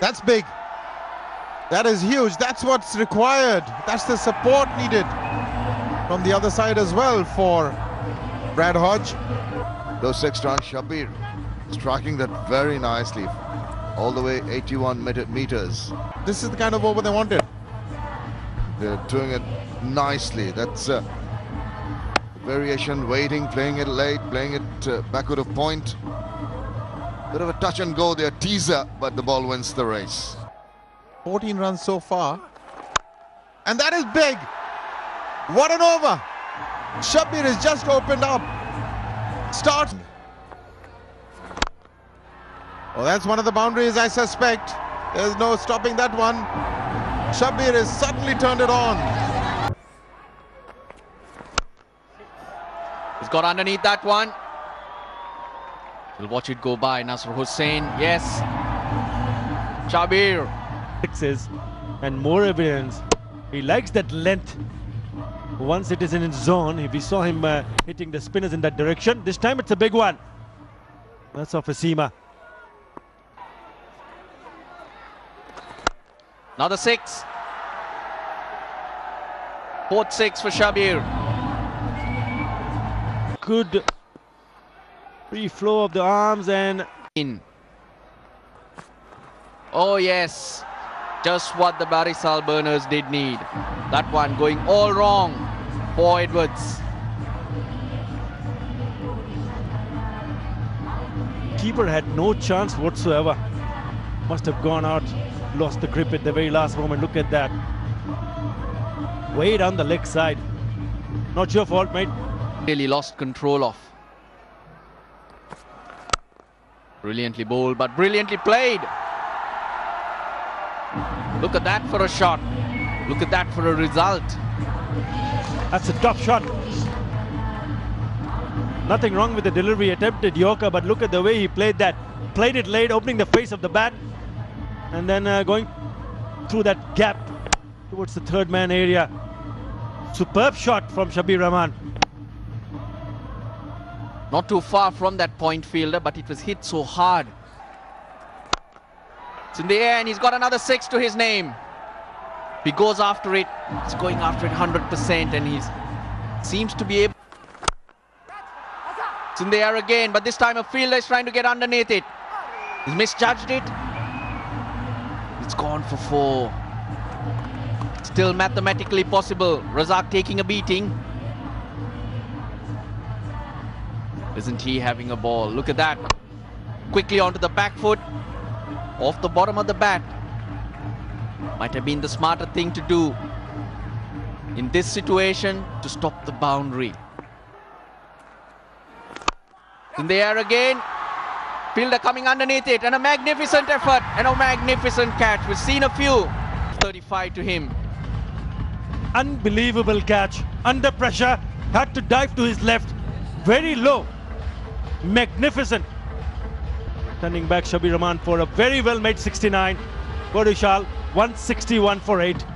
That's big. That is huge. That's what's required. That's the support needed from the other side as well for Brad Hodge. Those six runs, Sabbir striking that very nicely, all the way 81 meters. This is the kind of over they wanted. They're doing it nicely. That's uh, variation, waiting, playing it late, playing it uh, backward of point. Bit of a touch and go there, teaser, but the ball wins the race. 14 runs so far. And that is big. What an over. Sabbir has just opened up. Start. Oh, that's one of the boundaries, I suspect. There's no stopping that one. Sabbir has suddenly turned it on. He's got underneath that one. We'll watch it go by. Nasr Hussain. Yes. Sabbir. Sixes and more evidence. He likes that length. Once it is in his zone, if we saw him uh, hitting the spinners in that direction, this time it's a big one. That's off a Asima. Another six. Fourth six for Sabbir. Good free flow of the arms and In. Oh yes. Just what the Barisal burners did need. That one going all wrong for Edwards. keeper had no chance whatsoever. Must have gone out, lost the grip at the very last moment. Look at that. Way down the leg side. Not your fault, mate. Really lost control of. Brilliantly bowled, but brilliantly played. Look at that for a shot. Look at that for a result. That's a tough shot. Nothing wrong with the delivery, attempted Yorker, but look at the way he played that. Played it late, opening the face of the bat, and then uh, going through that gap towards the third man area. Superb shot from Sabbir Rahman. Not too far from that point fielder, but it was hit so hard. It's in the air and he's got another six to his name. He goes after it. He's going after it 100% and he seems to be able. It's in the air again, but this time a fielder is trying to get underneath it. He's misjudged it. It's gone for four. Still mathematically possible. Razak taking a beating. Isn't he having a ball? Look at that. Quickly onto the back foot. Off the bottom of the bat. Might have been the smarter thing to do in this situation to stop the boundary. In the air again. Fielder coming underneath it and a magnificent effort and a magnificent catch. We've seen a few. 35 to him. Unbelievable catch. Under pressure, had to dive to his left. Very low. Magnificent. Turning back Sabbir Rahman for a very well made 69. Barisal 161 for 8.